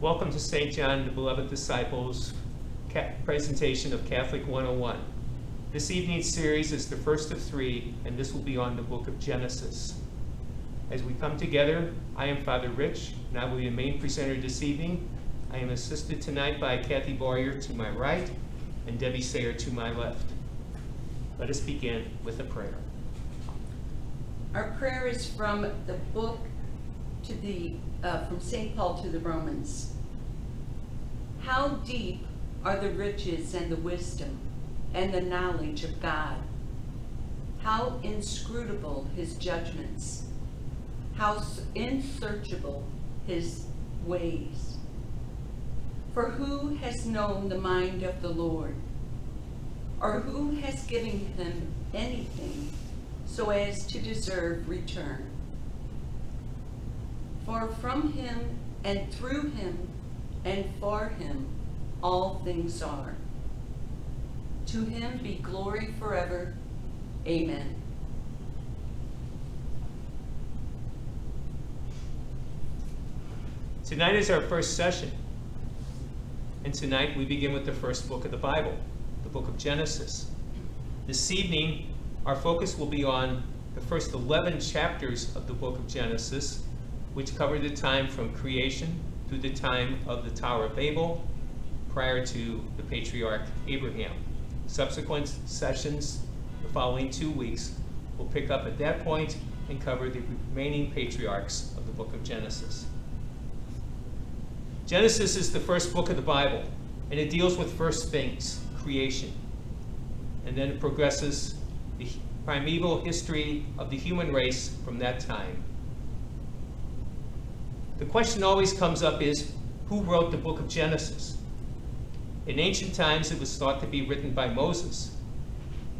Welcome to St. John the Beloved Disciples presentation of Catholic 101. This evening's series is the first of three, and this will be on the book of Genesis. As we come together, I am Father Rich, and I will be the main presenter this evening. I am assisted tonight by Kathy Boyer to my right and Debbie Sayer to my left. Let us begin with a prayer. Our prayer is from the book to the, uh, from St. Paul to the Romans. How deep are the riches and the wisdom and the knowledge of God? How inscrutable his judgments, how unsearchable his ways. For who has known the mind of the Lord? Or who has given him anything so as to deserve return? For from him and through him and for him all things are. To him be glory forever. Amen. Tonight is our first session. And tonight we begin with the first book of the Bible, the book of Genesis. This evening, our focus will be on the first 11 chapters of the book of Genesis, which cover the time from creation through the time of the Tower of Babel, prior to the patriarch Abraham. Subsequent sessions, the following two weeks, will pick up at that point and cover the remaining patriarchs of the book of Genesis. Genesis is the first book of the Bible, and it deals with first things, creation. And then it progresses the primeval history of the human race from that time. The question always comes up is, who wrote the book of Genesis? In ancient times, it was thought to be written by Moses.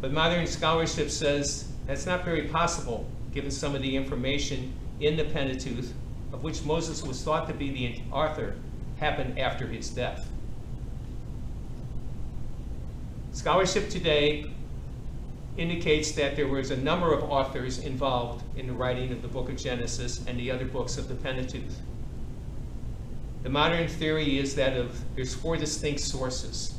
But modern scholarship says that's not very possible, given some of the information in the Pentateuch, of which Moses was thought to be the author, happened after his death. Scholarship today indicates that there was a number of authors involved in the writing of the book of Genesis and the other books of the Pentateuch. The modern theory is that of there's four distinct sources.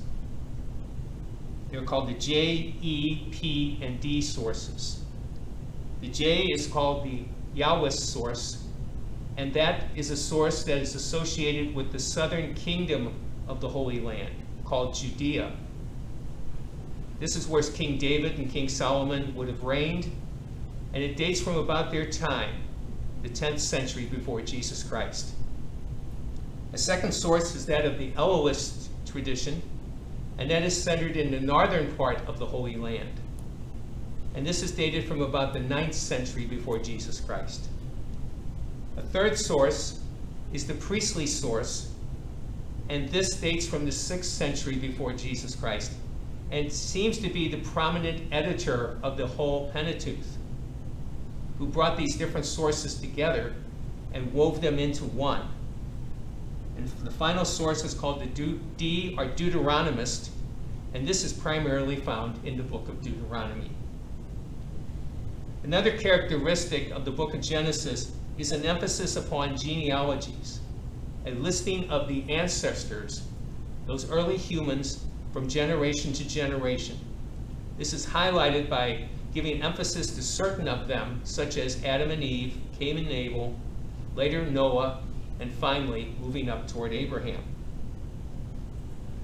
They're called the J, E, P, and D sources. The J is called the Yahwist source, and that is a source that is associated with the southern kingdom of the Holy Land, called Judea. This is where King David and King Solomon would have reigned, and it dates from about their time, the 10th century before Jesus Christ. A second source is that of the Elohist tradition, and that is centered in the northern part of the Holy Land. And this is dated from about the 9th century before Jesus Christ. A third source is the priestly source, and this dates from the 6th century before Jesus Christ, and seems to be the prominent editor of the whole Pentateuch, who brought these different sources together and wove them into one. And the final source is called the De- D or Deuteronomist, and this is primarily found in the book of Deuteronomy. Another characteristic of the book of Genesis is an emphasis upon genealogies, a listing of the ancestors, those early humans from generation to generation. This is highlighted by giving emphasis to certain of them, such as Adam and Eve, Cain and Abel, later Noah, and finally moving up toward Abraham.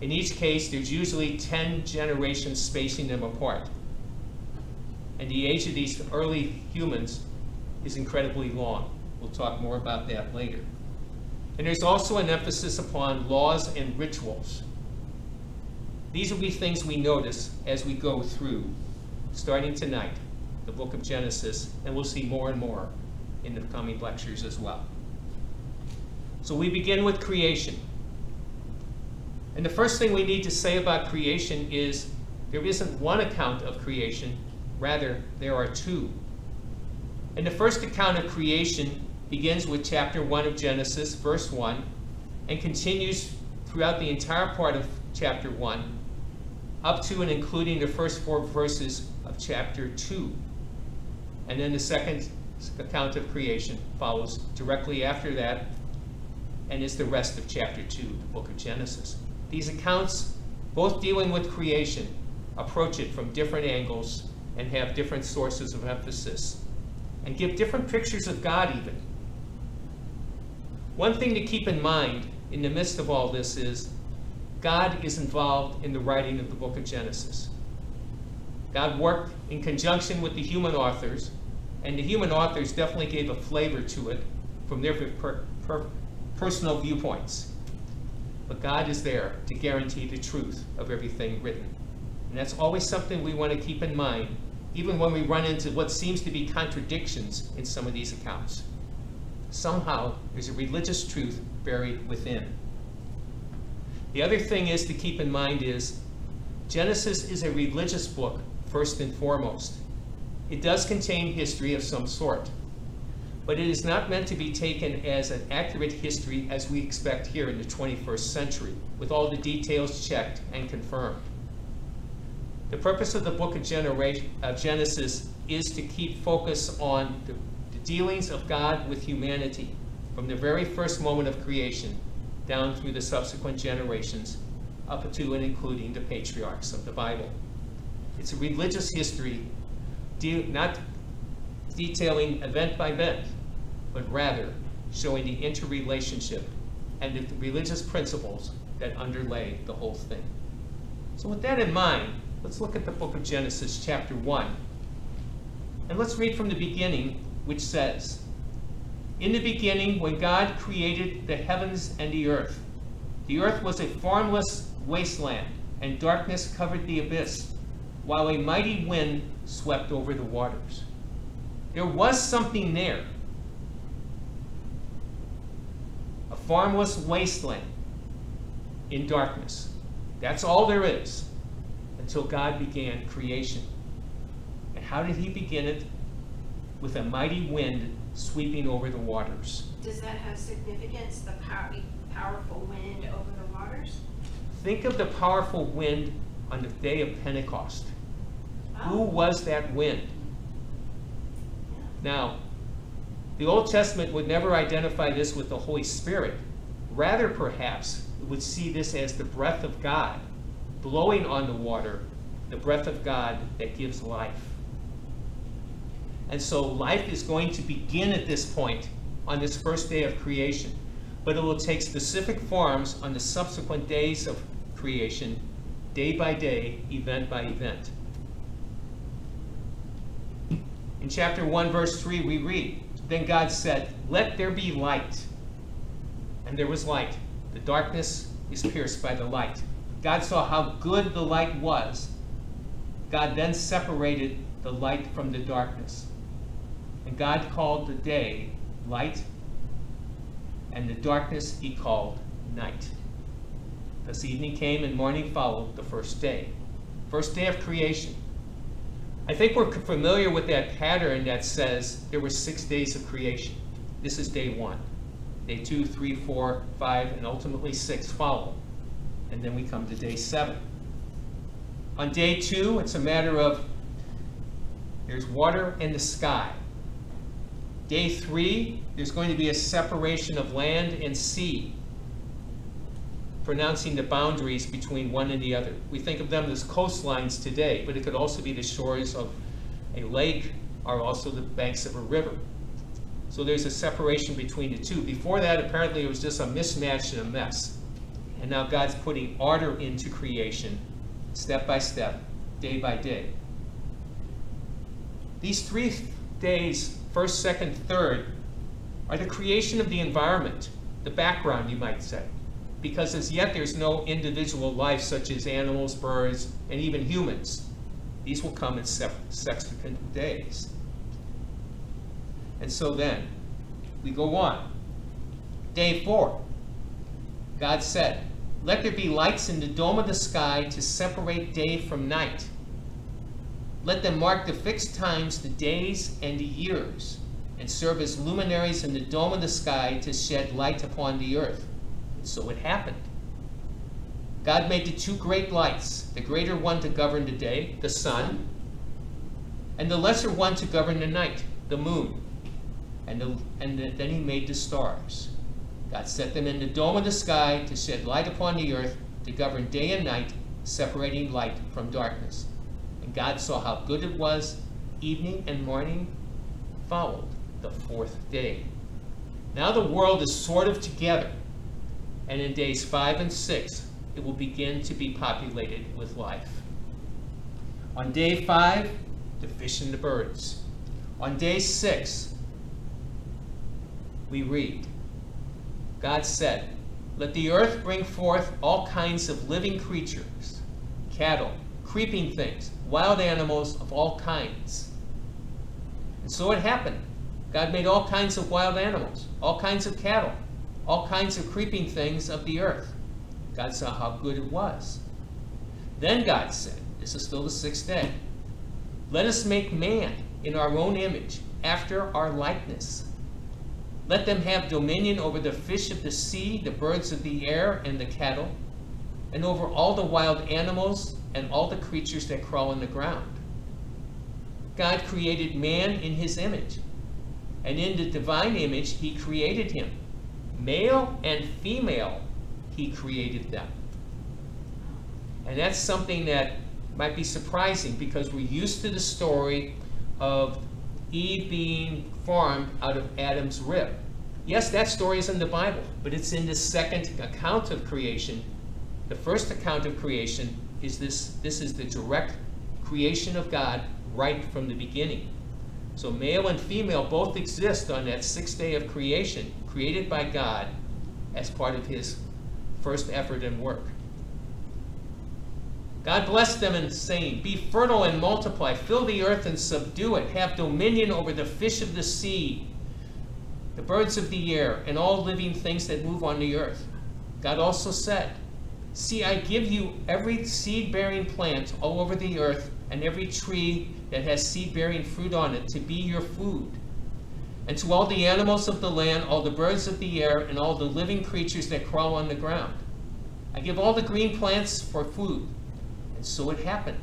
In each case, there's usually 10 generations spacing them apart. And the age of these early humans is incredibly long. We'll talk more about that later. And there's also an emphasis upon laws and rituals. These will be things we notice as we go through, starting tonight, the book of Genesis, and we'll see more and more in the coming lectures as well. So we begin with creation. And the first thing we need to say about creation is there isn't one account of creation, rather, there are two. And the first account of creation begins with chapter 1 of Genesis, verse 1, and continues throughout the entire part of chapter 1, up to and including the first four verses of chapter 2. And then the second account of creation follows directly after that and is the rest of chapter 2, the book of Genesis. These accounts, both dealing with creation, approach it from different angles and have different sources of emphasis and give different pictures of God even. One thing to keep in mind in the midst of all this is God is involved in the writing of the book of Genesis. God worked in conjunction with the human authors, and the human authors definitely gave a flavor to it from their per per personal viewpoints. But God is there to guarantee the truth of everything written. And that's always something we want to keep in mind, even when we run into what seems to be contradictions in some of these accounts. Somehow, there's a religious truth buried within. The other thing is to keep in mind is Genesis is a religious book, first and foremost. It does contain history of some sort, but it is not meant to be taken as an accurate history as we expect here in the 21st century, with all the details checked and confirmed. The purpose of the book of, of Genesis is to keep focus on the, the dealings of God with humanity from the very first moment of creation down through the subsequent generations up to and including the patriarchs of the Bible. It's a religious history, not detailing event by event, but rather showing the interrelationship and the religious principles that underlay the whole thing. So with that in mind, let's look at the book of Genesis chapter 1. And let's read from the beginning, which says, In the beginning, when God created the heavens and the earth, the earth was a formless wasteland, and darkness covered the abyss, while a mighty wind swept over the waters. There was something there. A formless wasteland in darkness. That's all there is until God began creation. And how did he begin it? With a mighty wind sweeping over the waters. Does that have significance, the power, powerful wind over the waters? Think of the powerful wind on the day of Pentecost. Oh. Who was that wind? Now, the Old Testament would never identify this with the Holy Spirit. Rather, perhaps, it would see this as the breath of God blowing on the water, the breath of God that gives life. And so life is going to begin at this point on this first day of creation, but it will take specific forms on the subsequent days of creation, day by day, event by event. In chapter 1, verse 3, we read, Then God said, Let there be light. And there was light. The darkness is pierced by the light. God saw how good the light was. God then separated the light from the darkness. And God called the day light, and the darkness he called night. Thus evening came and morning followed the first day. First day of creation. I think we're familiar with that pattern that says there were six days of creation. This is day one. Day two, three, four, five, and ultimately six follow. And then we come to day seven. On day two, it's a matter of there's water in the sky. Day three, there's going to be a separation of land and sea pronouncing the boundaries between one and the other. We think of them as coastlines today, but it could also be the shores of a lake or also the banks of a river. So there's a separation between the two. Before that, apparently it was just a mismatch and a mess. And now God's putting order into creation, step by step, day by day. These three days, first, second, third, are the creation of the environment, the background, you might say because as yet there's no individual life such as animals, birds, and even humans. These will come in subsequent days. And so then, we go on. Day four, God said, Let there be lights in the dome of the sky to separate day from night. Let them mark the fixed times, the days, and the years, and serve as luminaries in the dome of the sky to shed light upon the earth so it happened. God made the two great lights, the greater one to govern the day, the sun, and the lesser one to govern the night, the moon. And, the, and the, then he made the stars. God set them in the dome of the sky to shed light upon the earth, to govern day and night, separating light from darkness. And God saw how good it was. Evening and morning followed the fourth day. Now the world is sort of together, and in days five and six, it will begin to be populated with life. On day five, the fish and the birds. On day six, we read, God said, Let the earth bring forth all kinds of living creatures, cattle, creeping things, wild animals of all kinds. And so it happened. God made all kinds of wild animals, all kinds of cattle, all kinds of creeping things of the earth. God saw how good it was. Then God said, This is still the sixth day, let us make man in our own image, after our likeness. Let them have dominion over the fish of the sea, the birds of the air, and the cattle, and over all the wild animals and all the creatures that crawl on the ground. God created man in his image, and in the divine image he created him. Male and female, he created them. And that's something that might be surprising because we're used to the story of Eve being formed out of Adam's rib. Yes, that story is in the Bible, but it's in the second account of creation. The first account of creation is this this is the direct creation of God right from the beginning. So male and female both exist on that sixth day of creation, created by God as part of his first effort and work. God blessed them and saying, Be fertile and multiply, fill the earth and subdue it, have dominion over the fish of the sea, the birds of the air, and all living things that move on the earth. God also said, See, I give you every seed bearing plant all over the earth, and every tree that has seed bearing fruit on it to be your food. And to all the animals of the land, all the birds of the air, and all the living creatures that crawl on the ground. I give all the green plants for food. And so it happened.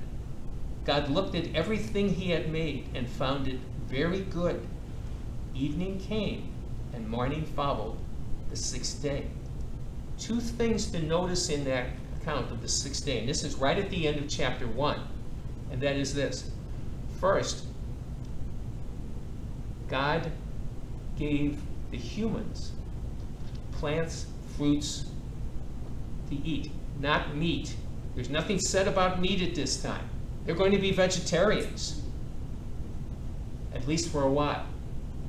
God looked at everything he had made and found it very good. Evening came and morning followed the sixth day. Two things to notice in that account of the sixth day, and this is right at the end of chapter 1, and that is this. First, God gave the humans plants, fruits to eat, not meat there's nothing said about meat at this time. They're going to be vegetarians, at least for a while.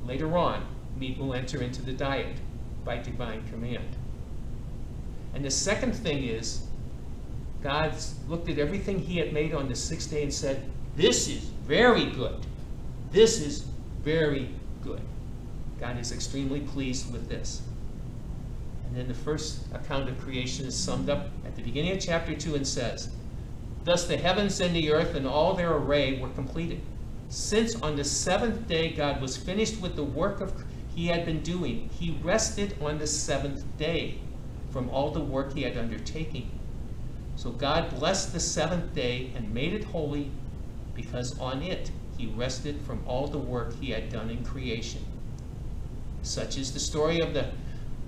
Later on, meat will enter into the diet by divine command. And the second thing is, God looked at everything he had made on the sixth day and said, This is very good. This is very good. God is extremely pleased with this. And then the first account of creation is summed up at the beginning of chapter 2 and says, Thus the heavens and the earth and all their array were completed. Since on the seventh day God was finished with the work of he had been doing, he rested on the seventh day from all the work he had undertaken. So God blessed the seventh day and made it holy because on it he rested from all the work he had done in creation. Such is the story of the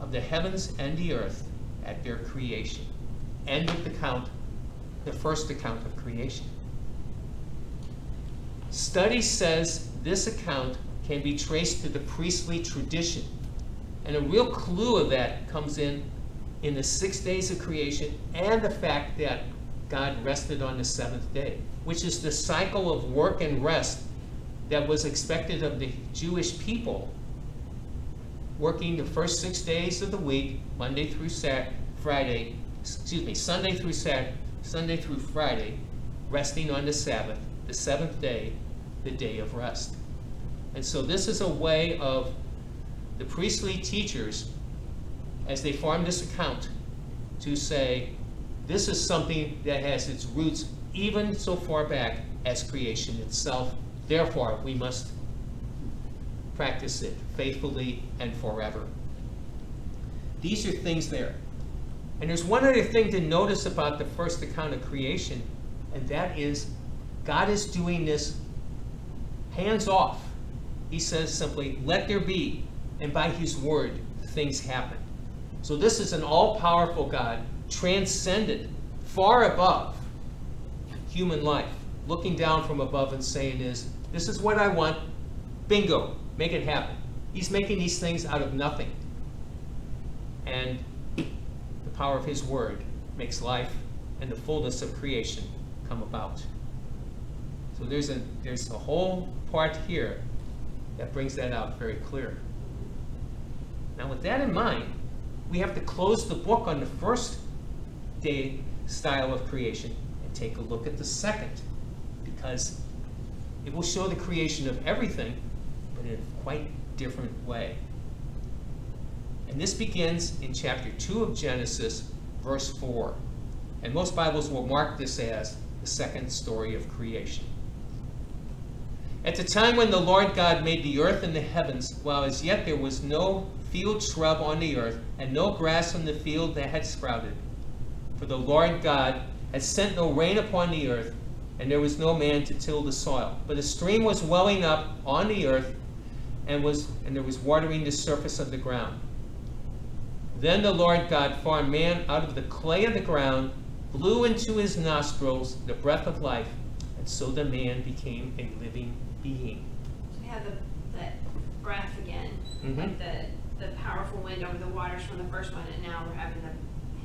of the heavens and the earth at their creation. End of the count, the first account of creation. Study says this account can be traced to the priestly tradition. And a real clue of that comes in in the six days of creation and the fact that God rested on the seventh day, which is the cycle of work and rest that was expected of the Jewish people working the first six days of the week, Monday through Sat Friday, excuse me, Sunday through Sat Sunday through Friday, resting on the Sabbath, the seventh day, the day of rest. And so this is a way of the priestly teachers, as they form this account, to say, this is something that has its roots even so far back as creation itself. Therefore, we must practice it faithfully and forever. These are things there. And there's one other thing to notice about the first account of creation, and that is God is doing this hands off. He says simply, let there be, and by his word, things happen. So this is an all-powerful God, transcended, far above human life, looking down from above and saying is, this is what I want, bingo, make it happen. He's making these things out of nothing. And the power of his word makes life and the fullness of creation come about. So there's a, there's a whole part here that brings that out very clear. Now with that in mind, we have to close the book on the first day style of creation and take a look at the second because it will show the creation of everything, in a quite different way. And this begins in chapter 2 of Genesis, verse 4. And most Bibles will mark this as the second story of creation. At the time when the Lord God made the earth and the heavens, while as yet there was no field shrub on the earth, and no grass on the field that had sprouted. For the Lord God had sent no rain upon the earth, and there was no man to till the soil. But a stream was welling up on the earth, and, was, and there was watering the surface of the ground. Then the Lord God formed man out of the clay of the ground, blew into his nostrils the breath of life, and so the man became a living being. So we have the, that breath again, Mhm. like the, the powerful wind over the waters from the first one, and now we're having the,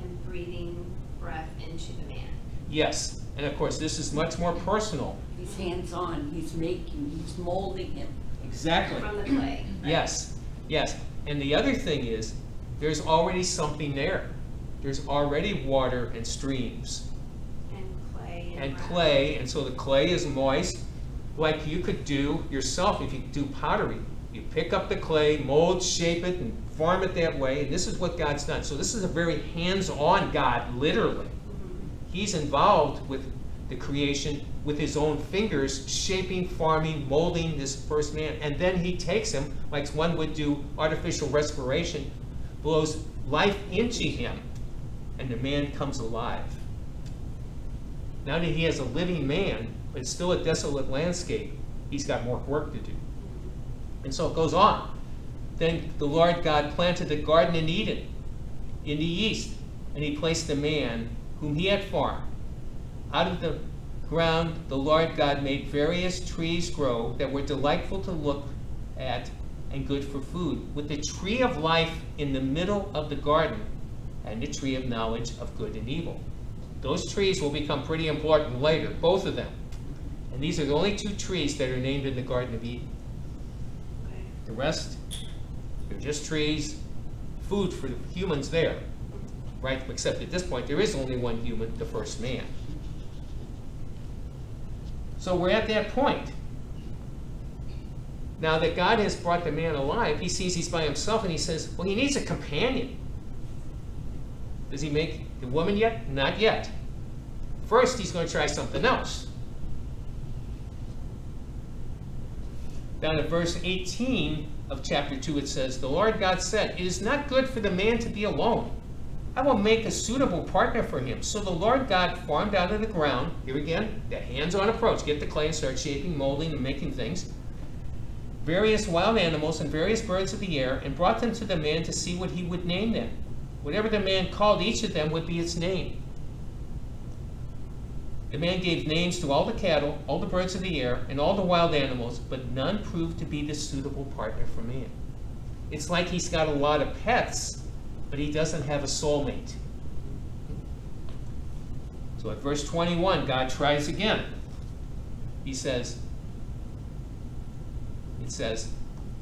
him breathing breath into the man. Yes, and of course, this is much more personal. He's hands-on, he's making, he's molding him. Exactly. From the clay. right? Yes, yes. And the other thing is, there's already something there. There's already water and streams And clay and. and clay, and so the clay is moist, like you could do yourself if you do pottery. You pick up the clay, mold, shape it, and form it that way, and this is what God's done. So this is a very hands-on God, literally. Mhm. He's involved with the creation with his own fingers, shaping, farming, molding this first man. And then he takes him, like one would do artificial respiration, blows life into him, and the man comes alive. Now that he has a living man, but it's still a desolate landscape, he's got more work to do. And so it goes on. Then the Lord God planted a garden in Eden, in the east, and he placed the man whom he had formed. Out of the ground the Lord God made various trees grow that were delightful to look at and good for food, with the tree of life in the middle of the garden, and the tree of knowledge of good and evil. Those trees will become pretty important later, both of them. And these are the only two trees that are named in the Garden of Eden. The rest, they're just trees, food for the humans there, right? Except at this point, there is only one human, the first man. So we're at that point. Now that God has brought the man alive, he sees he's by himself and he says, well, he needs a companion. Does he make the woman yet? Not yet. First, he's going to try something else. Down at verse 18 of chapter 2, it says, The Lord God said, It is not good for the man to be alone. I will make a suitable partner for him. So the Lord God formed out of the ground, here again, the hands-on approach, get the clay and start shaping, molding, and making things, various wild animals and various birds of the air, and brought them to the man to see what he would name them. Whatever the man called each of them would be its name. The man gave names to all the cattle, all the birds of the air, and all the wild animals, but none proved to be the suitable partner for man. It's like he's got a lot of pets, but he doesn't have a soulmate. So at verse 21, God tries again. He says, it says,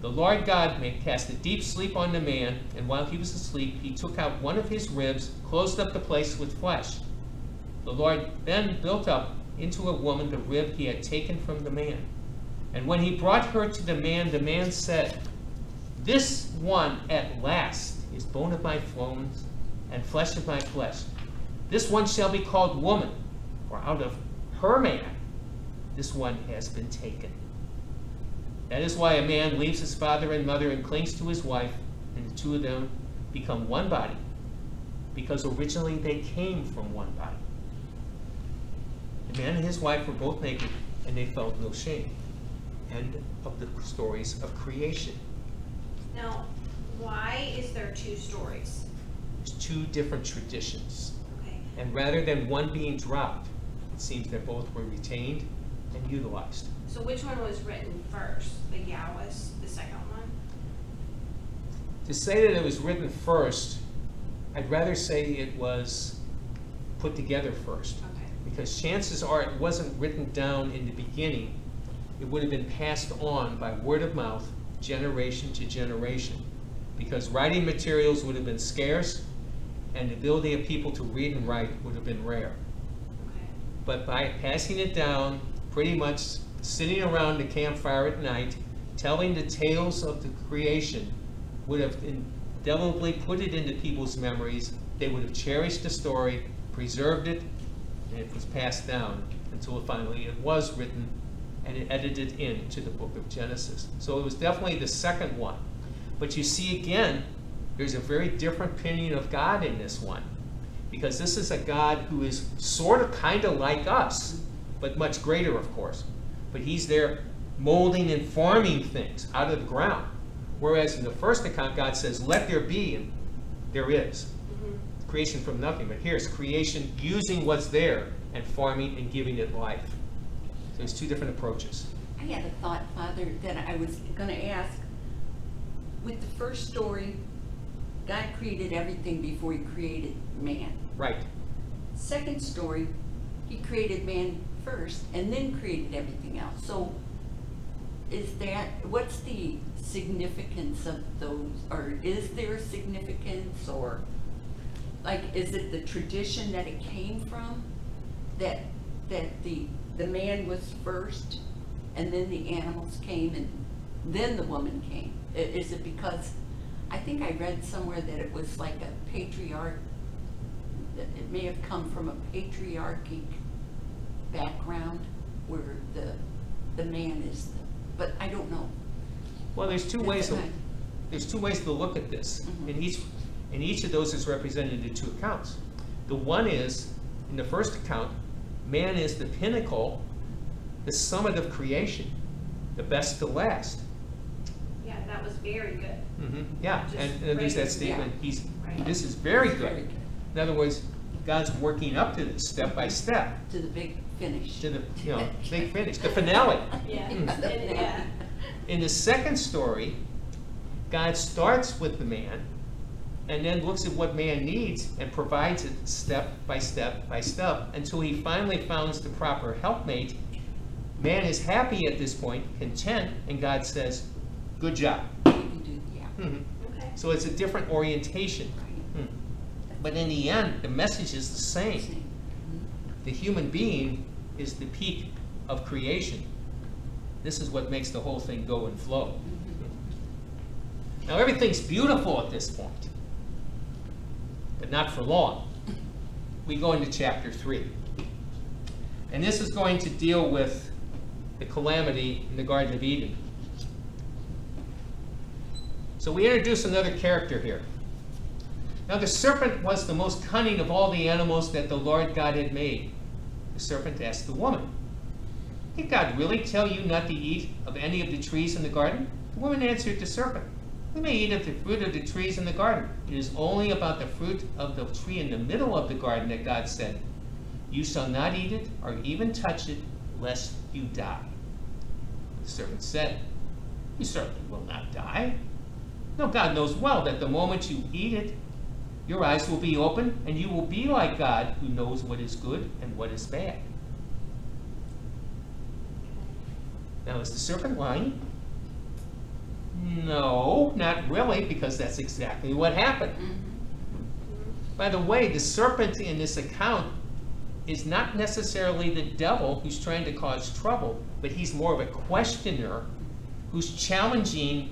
The Lord God cast a deep sleep on the man, and while he was asleep, he took out one of his ribs, closed up the place with flesh. The Lord then built up into a woman the rib he had taken from the man. And when he brought her to the man, the man said, This one at last is bone of my bones and flesh of my flesh. This one shall be called woman, for out of her man this one has been taken. That is why a man leaves his father and mother and clings to his wife, and the two of them become one body, because originally they came from one body. The man and his wife were both naked, and they felt no shame. End of the stories of creation. Now, why is there two stories? There's two different traditions. Okay. And rather than one being dropped, it seems that both were retained and utilized. So which one was written first? The Yahwist, the second one? To say that it was written first, I'd rather say it was put together first. Okay. Because chances are it wasn't written down in the beginning. It would have been passed on by word of mouth, generation to generation. Because writing materials would have been scarce, and the ability of people to read and write would have been rare. Okay. But by passing it down, pretty much sitting around the campfire at night, telling the tales of the creation, would have indelibly put it into people's memories. They would have cherished the story, preserved it, and it was passed down until finally it was written and it edited into the book of Genesis. So it was definitely the second one. But you see again, there's a very different opinion of God in this one. Because this is a God who is sort of kind of like us, but much greater, of course. But he's there molding and forming things out of the ground. Whereas in the first account, God says, let there be, and there is. Mhm. Creation from nothing. But here's creation using what's there and forming and giving it life. So there's two different approaches. I had a thought, Father, that I was gonna ask. With the first story, God created everything before he created man. Right. Second story, he created man first and then created everything else. So is that, what's the significance of those, or is there a significance, or like, is it the tradition that it came from? That, that the, the man was first and then the animals came and then the woman came? I- Is it because, I think I read somewhere that it was like a patriarch, that it may have come from a patriarchic background where the, the man is, the but I don't know. Well, there's two ways to, Okay. there's two ways to look at this. Mhm. And each, and each of those is represented in two accounts. The one is, in the first account, man is the pinnacle, the summit of creation, the best to last. Yeah, that was very good. Mhm, Yeah, Just and, and there's that right, statement, he's, Right. this is very Very good. good. In other words, God's working up to this, step by step, To the big finish. to the, you know, big finish, the finale. Yeah, Mm. and- yeah. In the second story, God starts with the man and then looks at what man needs and provides it step by step by step until he finally finds the proper helpmate. Man is happy at this point, content, and God says, Good job. You can do, yeah. Mhm. Okay. So it's a different orientation. Right. Hmm. But in the end, the message is the same. Same. Mhm. The human being is the peak of creation. This is what makes the whole thing go and flow. Now, everything's beautiful at this point, but not for long. We go into chapter 3. And this is going to deal with the calamity in the Garden of Eden. So we introduce another character here. Now, the serpent was the most cunning of all the animals that the Lord God had made. The serpent asked the woman, Did God really tell you not to eat of any of the trees in the garden? The woman answered the serpent, We may eat of the fruit of the trees in the garden. It is only about the fruit of the tree in the middle of the garden that God said, You shall not eat it or even touch it, lest you die. The serpent said, You certainly will not die. No, God knows well that the moment you eat it, your eyes will be open, and you will be like God, who knows what is good and what is bad. Now, is the serpent lying? No, not really, because that's exactly what happened. Mhm. By the way, the serpent in this account is not necessarily the devil who's trying to cause trouble, but he's more of a questioner who's challenging,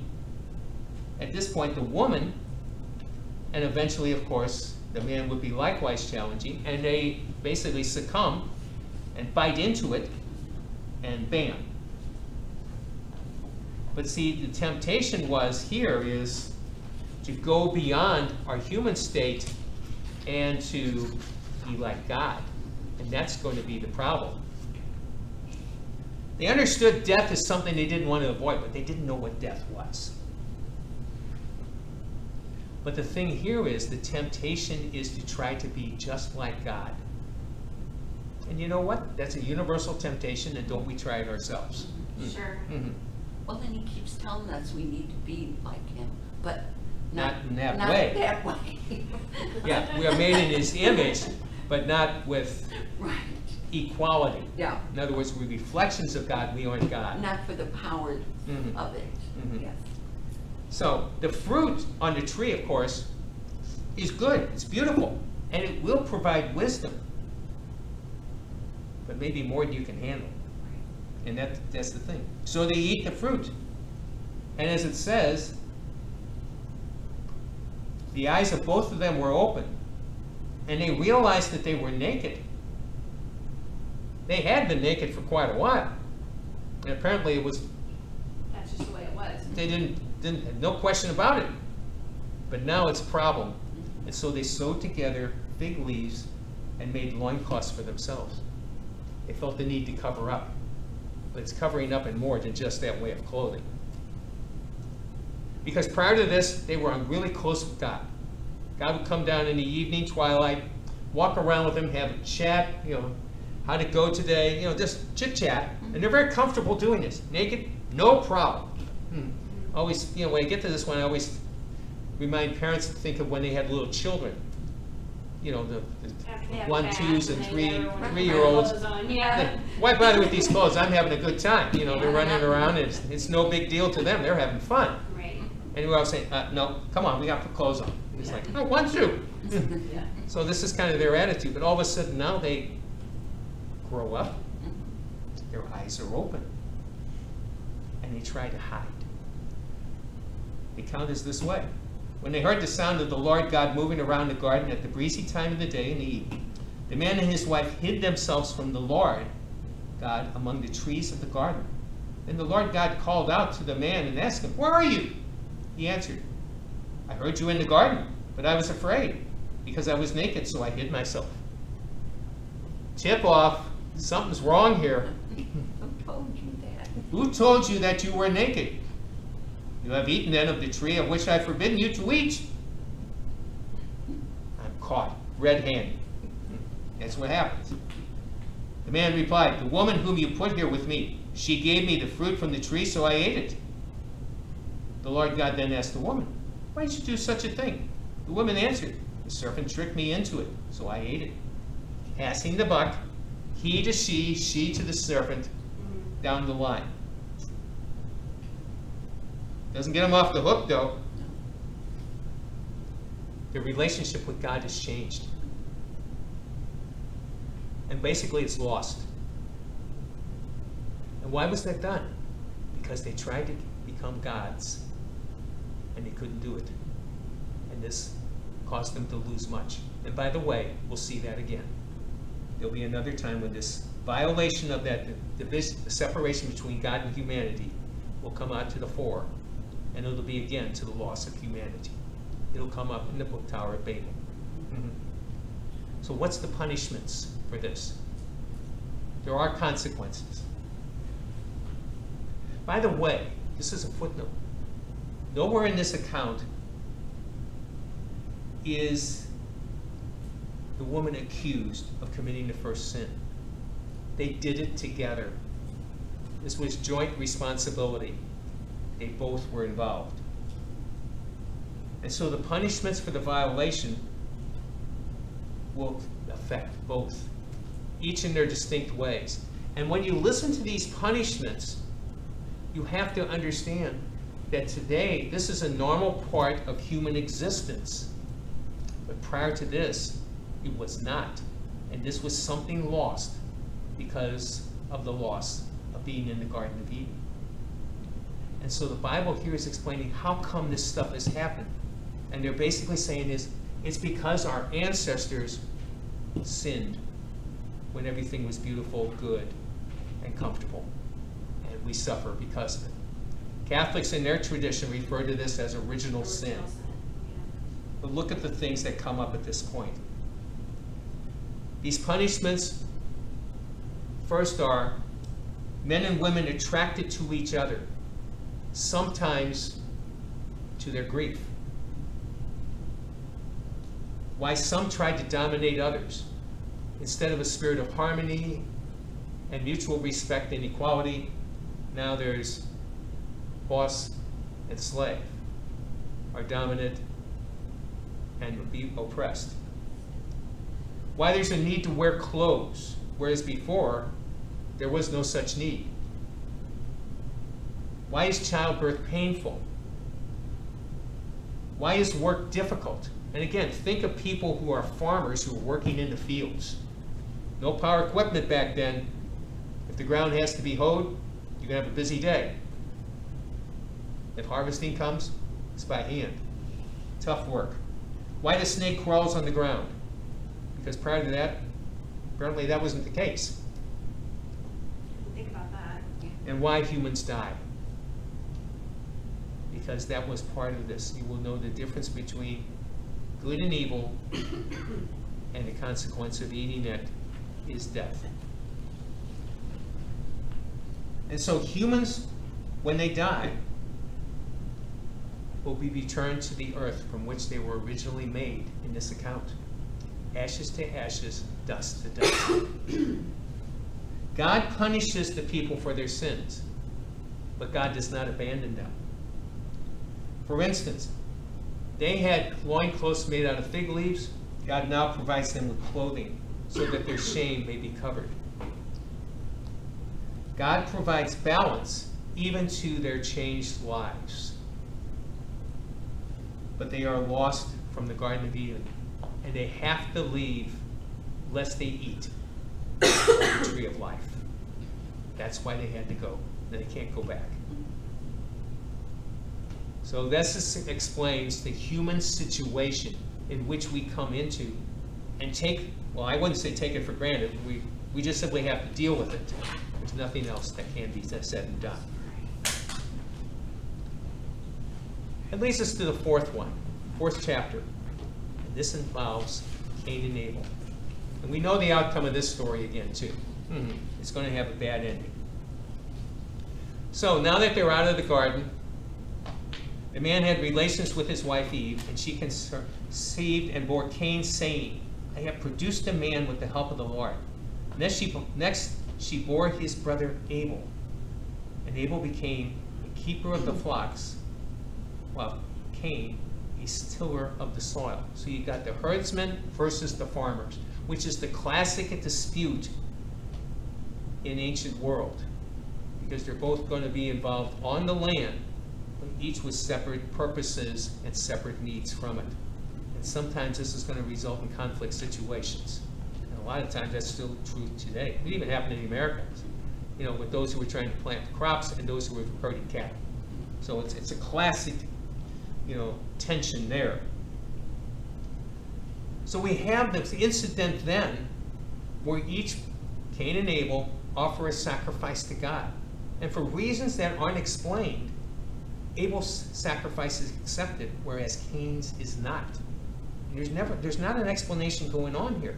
at this point, the woman, and eventually, of course, the man would be likewise challenging, and they basically succumb and bite into it, and bam. But see, the temptation was here is to go beyond our human state and to be like God. And that's going to be the problem. They understood death as something they didn't want to avoid, but they didn't know what death was. But the thing here is the temptation is to try to be just like God. And you know what? That's a universal temptation, and don't we try it ourselves? Sure. Mhm. Well, then he keeps telling us we need to be like him, but not, Not in that not way. that way. Yeah, we are made in his image, but not with Right, equality. yeah, In other words, we're reflections of God, we aren't God. not for the power Mhm. of it, Mhm. yes. So the fruit on the tree, of course, is good, it's beautiful, and it will provide wisdom. But maybe more than you can handle. And that, that's the thing. So they eat the fruit. And as it says, the eyes of both of them were open, and they realized that they were naked. They had been naked for quite a while. And apparently it was That's just the way it was. they didn't, didn't, no question about it. But now it's a problem. And so they sewed together fig leaves and made loincloths for themselves. They felt the need to cover up. But it's covering up in more than just that way of clothing. Because prior to this, they were on really close with God. God would come down in the evening, twilight, walk around with them, have a chat, you know, how'd it go today, you know, just chit chat. And they're very comfortable doing this. Naked, no problem. Always, you know, when I get to this one, I always remind parents to think of when they had little children. You know, the, the After they have one, baths and three, never wanna put three-year-olds. Yeah. Why bother with these clothes? I'm having a good time. You know, they're running around, and it's, it's no big deal to them. They're having fun. Right. And we're all saying, uh, no, come on, we got to put clothes on. And It's like, I want to. Yeah. So this is kind of their attitude, but all of a sudden now they grow up, their eyes are open, and they try to hide. The account is this way. When they heard the sound of the Lord God moving around the garden at the breezy time of the day in the evening, the man and his wife hid themselves from the Lord God among the trees of the garden. Then the Lord God called out to the man and asked him, Where are you? He answered, I heard you in the garden, but I was afraid because I was naked, so I hid myself. Tip off, something's wrong here. Who told you that? Who told you that you were naked? You have eaten then of the tree of which I have forbidden you to eat. I'm caught, red-handed. That's what happens. The man replied, The woman whom you put here with me, she gave me the fruit from the tree, so I ate it. The Lord God then asked the woman, Why did you do such a thing? The woman answered, The serpent tricked me into it, so I ate it. Passing the buck, he to she, she to the serpent, down the line. Doesn't get them off the hook, though. Their relationship with God has changed. And basically, it's lost. And why was that done? Because they tried to become gods, and they couldn't do it. And this caused them to lose much. And by the way, we'll see that again. There'll be another time when this violation of that division, the separation between God and humanity will come out to the fore, and it'll be again to the loss of humanity. It'll come up in the book Tower of Babel. Mhm. So what's the punishments for this? There are consequences. By the way, this is a footnote. Nowhere in this account is the woman accused of committing the first sin. They did it together. This was joint responsibility. They both were involved. And so the punishments for the violation will affect both, each in their distinct ways. And when you listen to these punishments, you have to understand that today this is a normal part of human existence. But prior to this, it was not. And this was something lost because of the loss of being in the Garden of Eden. And so the Bible here is explaining how come this stuff has happened. And they're basically saying is it's because our ancestors sinned when everything was beautiful, good, and comfortable. And we suffer because of it. Catholics in their tradition refer to this as original sin. Original sin, But look at the things that come up at this point. These punishments, first, are men and women attracted to each other, sometimes to their grief. why some tried to dominate others. Instead of a spirit of harmony and mutual respect and equality, now there's boss and slave are dominant and be oppressed. Why there's a need to wear clothes, whereas before there was no such need. Why is childbirth painful? Why is work difficult? And again, think of people who are farmers who are working in the fields. No power equipment back then. If the ground has to be hoed, you're going to have a busy day. If harvesting comes, it's by hand. Tough work. Why the snake crawls on the ground? Because prior to that, apparently that wasn't the case. Think about that. And why humans die? Because that was part of this. You will know the difference between good and evil, and the consequence of eating it is death. And so humans, when they die, will be returned to the earth from which they were originally made in this account. Ashes to ashes, dust to dust. God punishes the people for their sins, but God does not abandon them. For instance, they had loincloths made out of fig leaves. God now provides them with clothing so that their shame may be covered. God provides balance even to their changed lives. But they are lost from the Garden of Eden, and they have to leave lest they eat the tree of life. That's why they had to go. They can't go back. So this is, explains the human situation in which we come into and take, well, I wouldn't say take it for granted. We, we just simply have to deal with it. There's nothing else that can be said and done. It leads us to the fourth one, fourth chapter. And this involves Cain and Abel. And we know the outcome of this story again, too. Mm-hmm. It's going to have a bad ending. So now that they're out of the garden, the man had relations with his wife Eve, and she conceived and bore Cain, saying, I have produced a man with the help of the Lord. Next she, next, she bore his brother Abel. And Abel became a keeper of the flocks, while Cain a tiller of the soil. So you got the herdsmen versus the farmers, which is the classic dispute in ancient world, because they're both going to be involved on the land each with separate purposes and separate needs from it. And sometimes this is going to result in conflict situations. And a lot of times that's still true today. It even happened in the Americas, you know, with those who were trying to plant crops and those who were herding cattle. So it's, it's a classic, you know, tension there. So we have this incident then where each Cain and Abel offer a sacrifice to God. And for reasons that aren't explained, Abel's sacrifice is accepted, whereas Cain's is not. There's never, there's not an explanation going on here.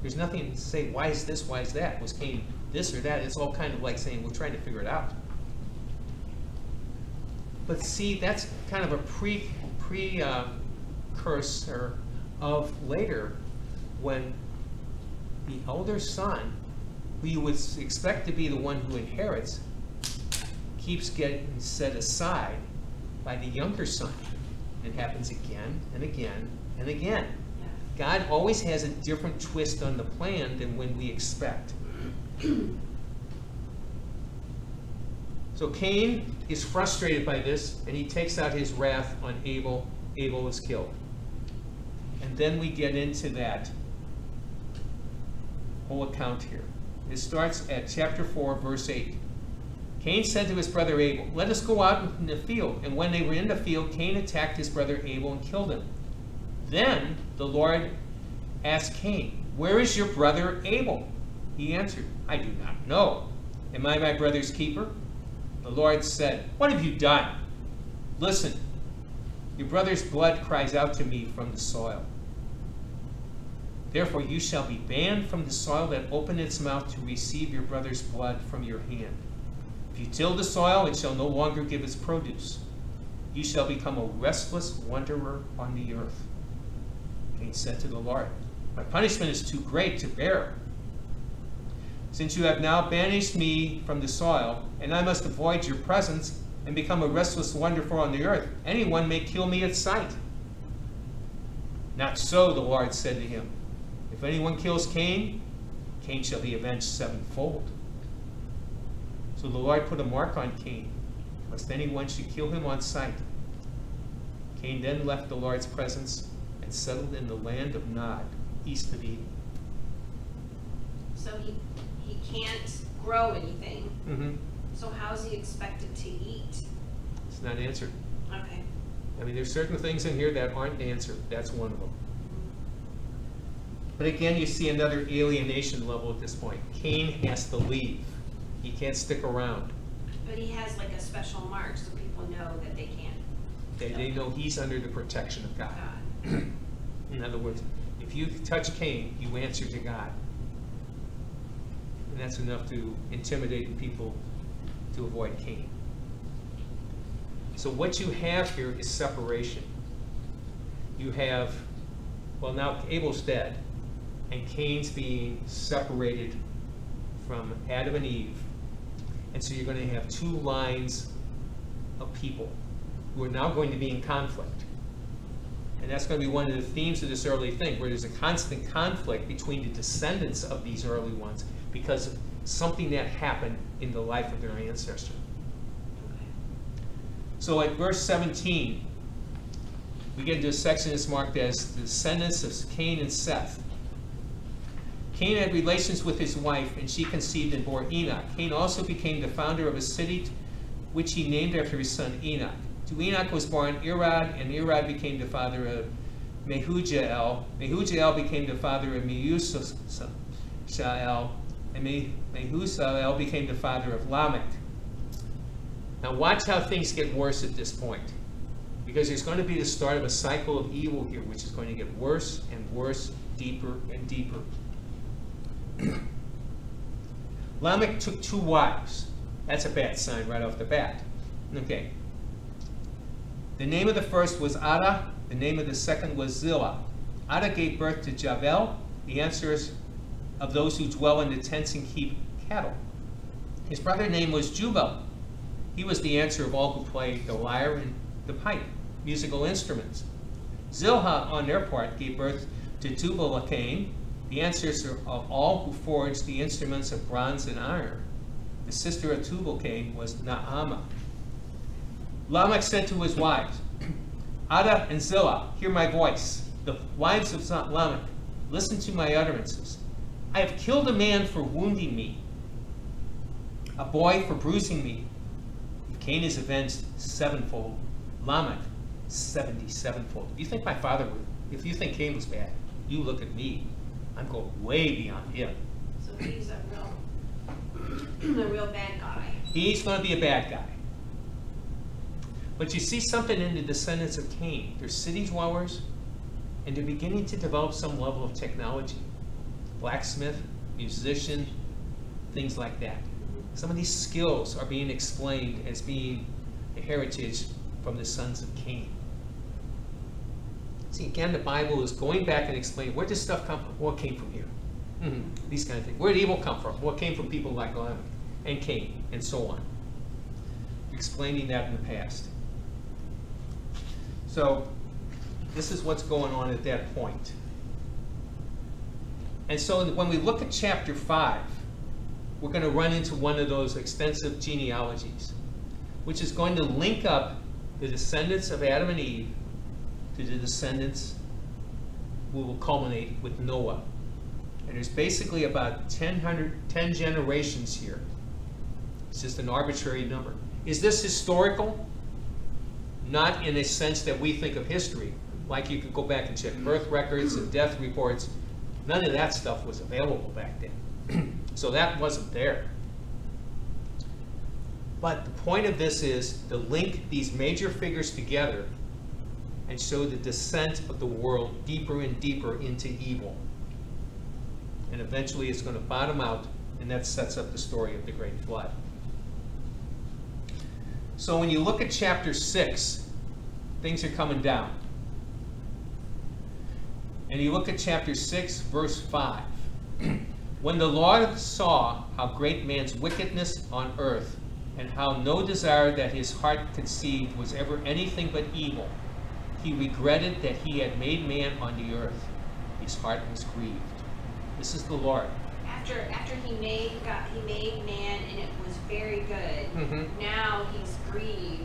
There's nothing to say, why is this, why is that? Was Cain this or that? It's all kind of like saying, we're trying to figure it out. But see, that's kind of a pre, pre uh, of later when the elder son, you would expect to be the one who inherits, keeps getting set aside by the younger son. It happens again and again and again. God always has a different twist on the plan than when we expect. so Cain is frustrated by this, and he takes out his wrath on Abel. Abel is killed. And then we get into that whole account here. It starts at chapter 4, verse 8. Cain said to his brother Abel, Let us go out in the field. And when they were in the field, Cain attacked his brother Abel and killed him. Then the Lord asked Cain, Where is your brother Abel? He answered, I do not know. Am I my brother's keeper? The Lord said, What have you done? Listen, your brother's blood cries out to me from the soil. Therefore you shall be banned from the soil that opened its mouth to receive your brother's blood from your hand. If you till the soil, it shall no longer give its produce. You shall become a restless wanderer on the earth. Cain said to the Lord, My punishment is too great to bear. Since you have now banished me from the soil, and I must avoid your presence and become a restless wanderer on the earth, anyone may kill me at sight. Not so, the Lord said to him. If anyone kills Cain, Cain shall be avenged sevenfold. So the Lord put a mark on Cain, lest anyone should kill him on sight. Cain then left the Lord's presence and settled in the land of Nod, east of Eden. So he, he can't grow anything, Mm-hmm. so how's he expected to eat? It's not answered. Okay. I mean, there's certain things in here that aren't answered. That's one of them. But again, you see another alienation level at this point. Cain has to leave. He can't stick around. But he has like a special mark so people know that they can't. They, they know he's under the protection of God. God. In other words, if you touch Cain, you answer to God. And that's enough to intimidate people to avoid Cain. So what you have here is separation. You have, well, now Abel's dead, and Cain's being separated from Adam and Eve. And so you're going to have two lines of people who are now going to be in conflict. And that's going to be one of the themes of this early thing, where there's a constant conflict between the descendants of these early ones because of something that happened in the life of their ancestor. So at verse 17, we get into a section that's marked as the descendants of Cain and Seth. Cain had relations with his wife, and she conceived and bore Enoch. Cain also became the founder of a city which he named after his son Enoch. To Enoch was born Irad, and Irad became the father of Mehujael. Mehujael became the father of Methusael, and Me- Methusael became the father of Lamech. Now watch how things get worse at this point. Because there's going to be the start of a cycle of evil here, which is going to get worse and worse, deeper and deeper. Lamech took two wives. That's a bad sign right off the bat. Okay. The name of the first was Ada. The name of the second was Zillah. Ada gave birth to Jabal, the answers of those who dwell in the tents and keep cattle. His brother's name was Jubal. He was the answer of all who play the lyre and the pipe, musical instruments. Zillah, on their part, gave birth to Tubal-Cain, the ancestor of all who forged the instruments of bronze and iron. The sister of Tubal-Cain was Naamah. Lamech said to his wives, Ada and Zillah, hear my voice. The wives of Lamech, listen to my utterances. I have killed a man for wounding me, a boy for bruising me. If Cain is avenged sevenfold, Lamech seventy-sevenfold. If you think my father would, if you think Cain was bad, you look at me. I'm going way beyond him. So he's a real, a real bad guy. He's going to be a bad guy. But you see something in the descendants of Cain. They're city dwellers, and they're beginning to develop some level of technology. Blacksmith, musician, things like that. Some of these skills are being explained as being a heritage from the sons of Cain. See, again, the Bible is going back and explaining where does stuff come from? What came from here? Mhm, These kind of things. Where did evil come from? What came from people like Lamech and Cain, and so on. Explaining that in the past. So, this is what's going on at that point. And so, when we look at chapter 5, we're going to run into one of those extensive genealogies, which is going to link up the descendants of Adam and Eve to the descendants will culminate with Noah. And there's basically about 10, hundred- 10 generations here. It's just an arbitrary number. Is this historical? Not in a sense that we think of history, like you could go back and check birth records and death reports. None of that stuff was available back then. so that wasn't there. But the point of this is to link these major figures together and show the descent of the world deeper and deeper into evil. And eventually it's going to bottom out, and that sets up the story of the Great Flood. So when you look at chapter 6, things are coming down. And you look at chapter 6, verse 5. when the Lord saw how great man's wickedness on earth, and how no desire that his heart conceived was ever anything but evil, he regretted that he had made man on the earth. His heart was grieved. This is the Lord. After, after he made, God, he made man and it was very good, Mhm. now he's grieved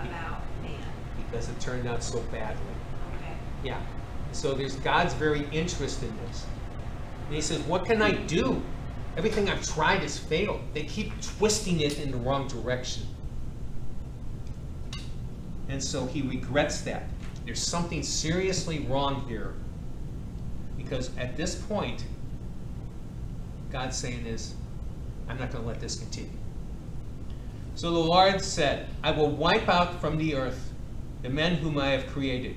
about man, Because it turned out so badly. okay? Yeah. So there's God's very interest in this. And he says, What can I do? Everything I've tried has failed. They keep twisting it in the wrong direction. And so he regrets that. There's something seriously wrong here. Because at this point, God's saying is, I'm not going to let this continue. So the Lord said, I will wipe out from the earth the men whom I have created,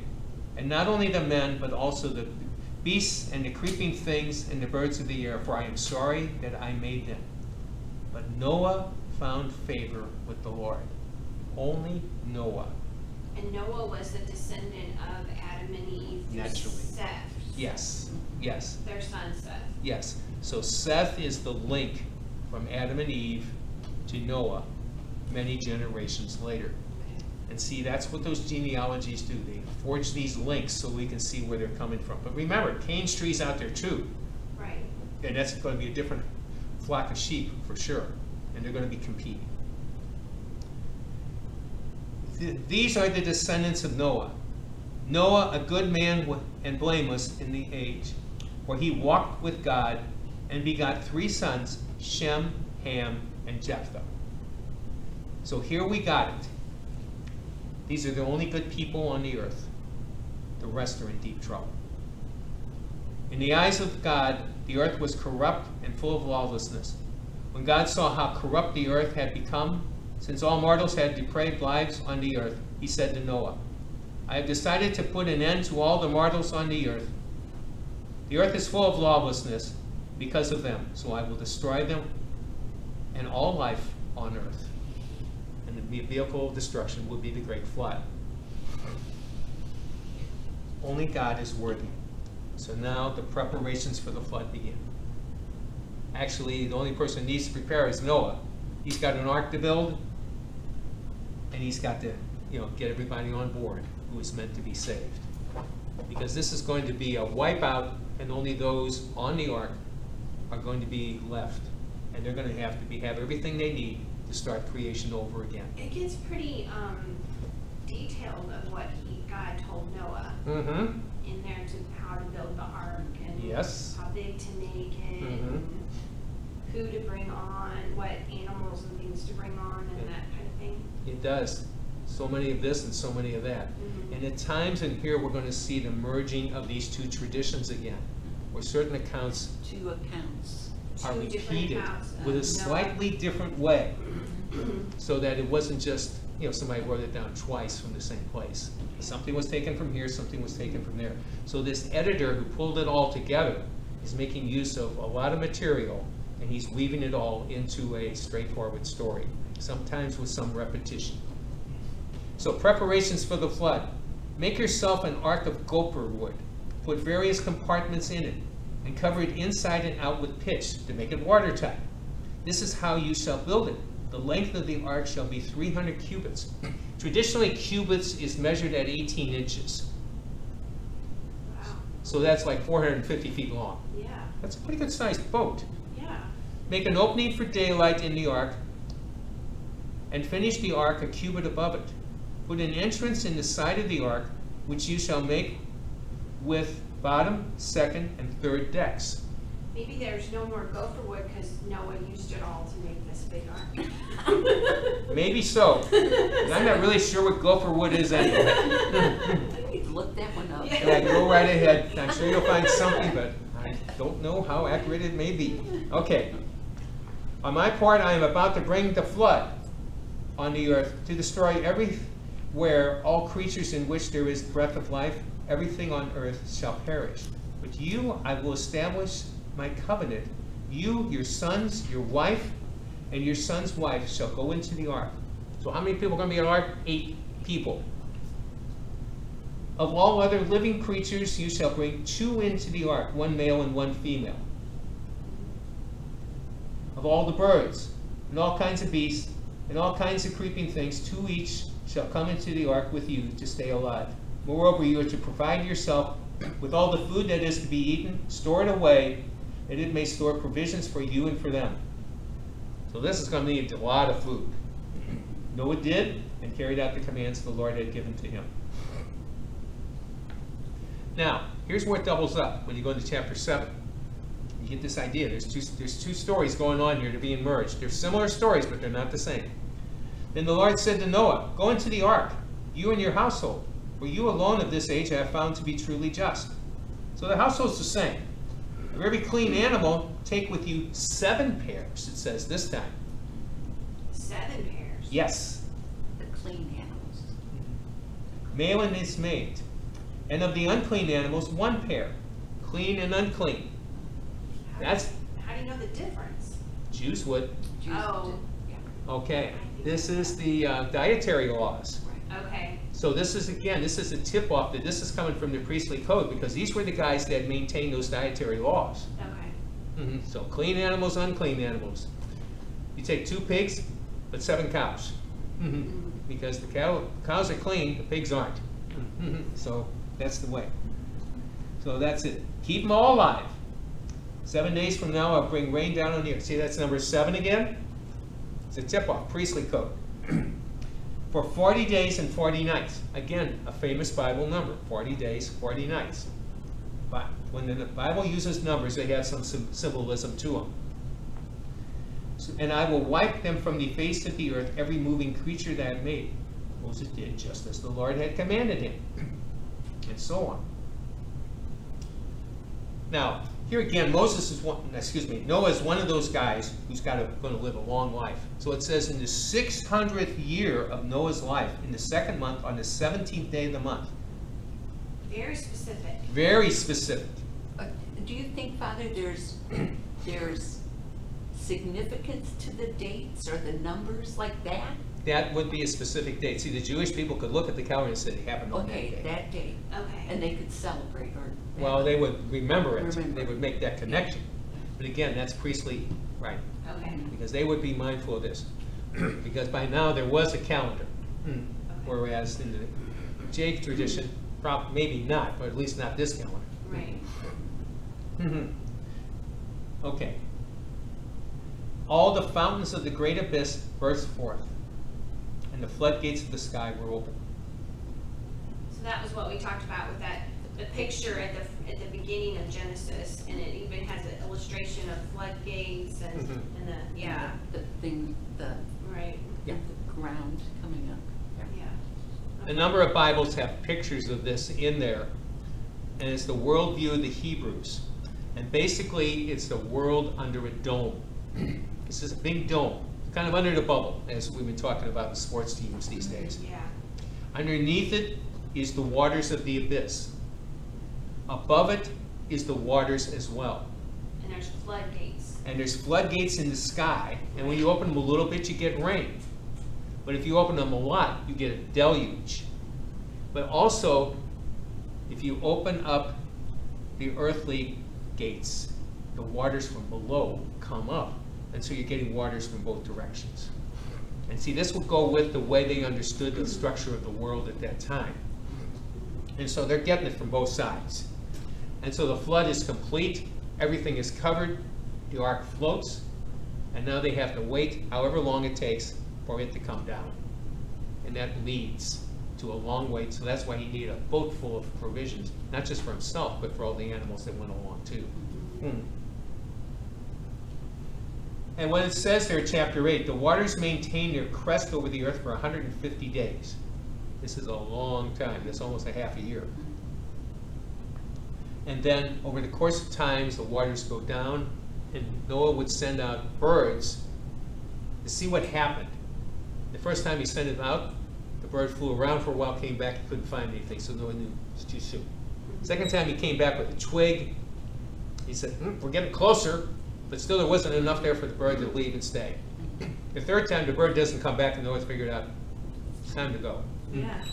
and not only the men, but also the beasts and the creeping things and the birds of the air, for I am sorry that I made them. But Noah found favor with the Lord. Only Noah. And Noah was the descendant of Adam and Eve Naturally. Seth. Yes, yes, Their son Seth. yes. So Seth is the link from Adam and Eve to Noah many generations later. And see, that's what those genealogies do. They forge these links so we can see where they're coming from. But remember, Cain's tree's out there too. Right. And that's going to be a different flock of sheep for sure. And they're going to be competing. Th- These are the descendants of Noah. Noah, a good man and blameless in the age, where he walked with God and begot three sons, Shem, Ham, and Japheth. So here we got it. These are the only good people on the earth. The rest are in deep trouble. In the eyes of God, the earth was corrupt and full of lawlessness. When God saw how corrupt the earth had become, since all mortals had depraved lives on the earth, he said to Noah, I have decided to put an end to all the mortals on the earth. The earth is full of lawlessness because of them, so I will destroy them and all life on earth. And the vehicle of destruction will be the great flood. Only God is worthy. So now the preparations for the flood begin. Actually, the only person who needs to prepare is Noah. He's got an ark to build, and he's got to, you know, get everybody on board who is meant to be saved. Because this is going to be a wipeout, and only those on the ark are going to be left. And they're gonna have to be, have everything they need to start creation over again. It gets pretty, um, detailed of what he, God told Noah Mm-hmm. in there to how to build the ark and Yes. how big to make it, Mhm. who to bring on, what animals and things to bring on, and Yeah. that kind of thing. It does. So many of this and so many of that. Mhm. And at times in here, we're going to see the merging of these two traditions again, where certain accounts Two accounts. are Two repeated accounts with a Noah. slightly different way, so that it wasn't just, you know, somebody wrote it down twice from the same place. Something was taken from here, something was taken from there. So this editor who pulled it all together is making use of a lot of material, and he's weaving it all into a straightforward story, sometimes with some repetition. So preparations for the flood. Make yourself an ark of gopher wood. Put various compartments in it and cover it inside and out with pitch to make it watertight. This is how you shall build it. The length of the ark shall be 300 cubits. Traditionally, cubits is measured at 18 inches. Wow, So that's like 450 feet long. yeah, That's a pretty good sized boat. yeah. Make an opening for daylight in the ark, and finish the ark a cubit above it. Put an entrance in the side of the ark, which you shall make with bottom, second, and third decks. Maybe there's no more gopher wood because Noah used it all to make this big ark. Maybe so. And I'm not really sure what gopher wood is anyway. I need to look that one up. Yeah. Yeah, go right ahead. I'm sure you'll find something, but I don't know how accurate it may be. Okay. On my part, I am about to bring the flood on the earth to destroy everywhere all creatures in which there is breath of life. Everything on earth shall perish. But you I will establish my covenant. You, your sons, your wife, and your son's wife shall go into the ark. So how many people are going to be in the ark? Eight people. Of all other living creatures, you shall bring two into the ark, one male and one female. Of all the birds, and all kinds of beasts, and all kinds of creeping things, two each shall come into the ark with you to stay alive. Moreover, you are to provide yourself with all the food that is to be eaten, store it away, that it may store provisions for you and for them. So this is going to need a lot of food. Noah did and carried out the commands the Lord had given to him. Now, here's where it doubles up when you go into chapter 7. Get this idea. There's two, there's two stories going on here to be merged. They're similar stories, but they're not the same. Then the Lord said to Noah, Go into the ark, you and your household, for you alone of this age I have found to be truly just. So the household's the same. For every clean animal, take with you seven pairs, it says this time. Seven pairs. Yes, The clean animals. Mm-hmm. male and his mate. And of the unclean animals, one pair, clean and unclean. How do That's- you- How do you know the difference? juice would. Jews Oh. Yeah, Okay, this is the uh, dietary laws. Okay, So this is, again, this is a tip-off that this is coming from the priestly code because these were the guys that maintained those dietary laws. okay. Mhm. So clean animals, unclean animals. You take two pigs, but seven cows. Mhm. Because the cow, cows are clean, the pigs aren't. Mhm. So that's the way. So that's it. Keep them all alive. Seven days from now, I'll bring rain down on the earth. See, that's number seven again? It's a tip-off, priestly code. For 40 days and 40 nights. Again, a famous Bible number, 40 days, 40 nights. But when the Bible uses numbers, they have some symbolism to them. And I will wipe them from the face of the earth, every moving creature that I made. Moses did just as the Lord had commanded him, and so on. Now, here again, Moses is one, excuse me, Noah is one of those guys who's got to, going to live a long life. So it says in the 600th year of Noah's life, in the second month, on the 17th day of the month, Very specific. very specific. Uh, Do you think, Father, there's, there's significance to the dates or the numbers like that? That would be a specific date. See, the Jewish people could look at the calendar and say it happened on that Okay, day. that date, Okay. and they could celebrate or. Well, they would remember it. Remember. They would make that connection. But again, that's priestly, right, Okay. because they would be mindful of this. Because by now, there was a calendar. Okay. Whereas in the J tradition, prob, maybe not, but at least not this calendar. Right. Mhm. Okay. All the fountains of the great abyss burst forth, and the floodgates of the sky were open. So that was what we talked about with that, the picture at the, at the beginning of Genesis, and it even has an illustration of floodgates and, Mhm. and the, yeah, The thing, the, right, Yeah. the ground coming up. yeah. A number of Bibles have pictures of this in there, and it's the worldview of the Hebrews. And basically, it's the world under a dome. This is a big dome, kind of under the bubble, as we've been talking about in sports teams these days. Yeah, Underneath it is the waters of the abyss. Above it is the waters as well. and there's floodgates. And there's floodgates in the sky, and when you open them a little bit, you get rain. But if you open them a lot, you get a deluge. But also, if you open up the earthly gates, the waters from below come up. And so you're getting waters from both directions. And see, this will go with the way they understood the structure of the world at that time. And so they're getting it from both sides. And so the flood is complete, everything is covered, the ark floats, and now they have to wait however long it takes for it to come down. And that leads to a long wait, so that's why he needed a boat full of provisions, not just for himself, but for all the animals that went along too. Hmm. And when it says there in chapter 8, the waters maintain their crest over the earth for 150 days. This is a long time, that's almost a half a year. And then over the course of times, the waters go down, and Noah would send out birds to see what happened. The first time he sent them out, the bird flew around for a while, came back, couldn't find anything, so Noah knew it was too soon. Second time he came back with a twig, he said, "Hmm, we're getting closer, but still there wasn't enough there for the bird to leave and stay. The third time, the bird doesn't come back, and the Noah figured out, it's time to go. Yeah.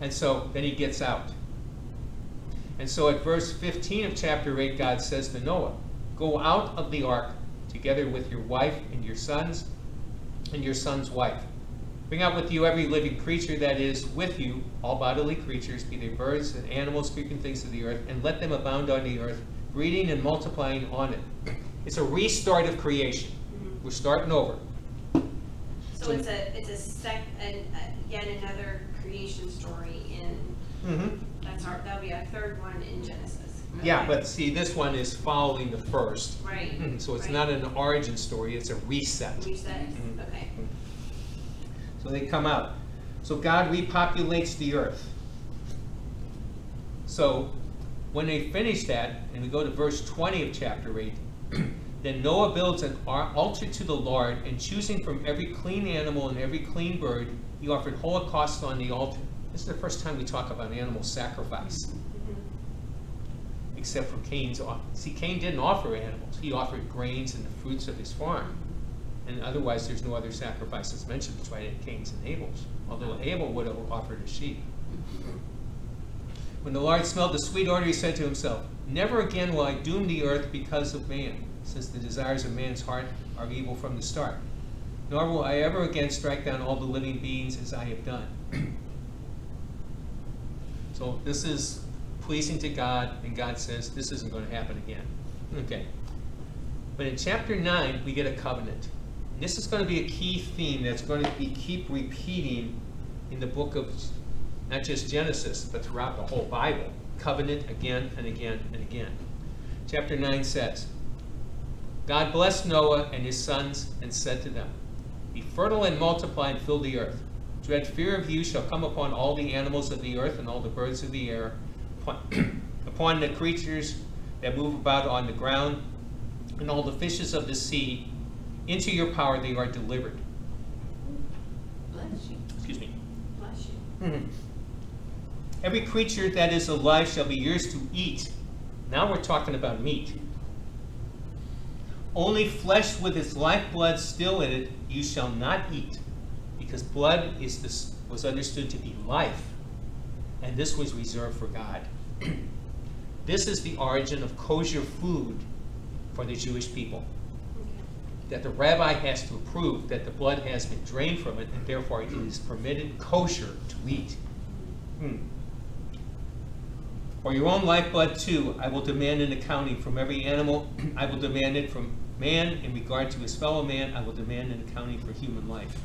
And so then he gets out. And so at verse 15 of chapter 8, God says to Noah, Go out of the ark together with your wife and your sons and your son's wife. Bring out with you every living creature that is with you, all bodily creatures, be they birds and animals, creeping things of the earth, and let them abound on the earth, breeding and multiplying on it. It's a restart of creation. Mhm. We're starting over. So it's a, it's a sec, an, uh, yet another creation story in, Mm-hmm. that's our, that'll be our third one in Genesis. Yeah, but see, this one is following the first. Right. Mhm, So it's right. not an origin story, it's a reset. Reset, okay. So they come out. So God repopulates the earth. So when they finish that, and we go to verse 20 of chapter 8, then Noah builds an altar to the Lord, and choosing from every clean animal and every clean bird, he offered holocaust on the altar. This is the first time we talk about animal sacrifice, except for Cain's. off- See, Cain didn't offer animals, he offered grains and the fruits of his farm. And otherwise, there's no other sacrifices mentioned. That's why it Cain's and Abel's. Although Abel would have offered a sheep. When the Lord smelled the sweet odor, he said to himself, Never again will I doom the earth because of man, since the desires of man's heart are evil from the start. Nor will I ever again strike down all the living beings as I have done. so this is pleasing to God, and God says this isn't going to happen again. Okay. But in chapter 9, we get a covenant. And this is going to be a key theme that's going to be keep repeating in the book of not just Genesis, but throughout the whole Bible. Covenant again and again and again. Chapter 9 says, God blessed Noah and his sons and said to them, Be fertile and multiply and fill the earth. Dread fear of you shall come upon all the animals of the earth and all the birds of the air, upon, upon the creatures that move about on the ground, and all the fishes of the sea. Into your power they are delivered. Bless you. Excuse me. Bless you. Mhm. Every creature that is alive shall be yours to eat. Now we're talking about meat. Only flesh with its lifeblood still in it you shall not eat, because blood is this, was understood to be life, and this was reserved for God. this is the origin of kosher food for the Jewish people. That the rabbi has to approve that the blood has been drained from it, and therefore it is permitted kosher to eat. Hmm. For your own lifeblood too, I will demand an accounting from every animal. I will demand it from man in regard to his fellow man. I will demand an accounting for human life.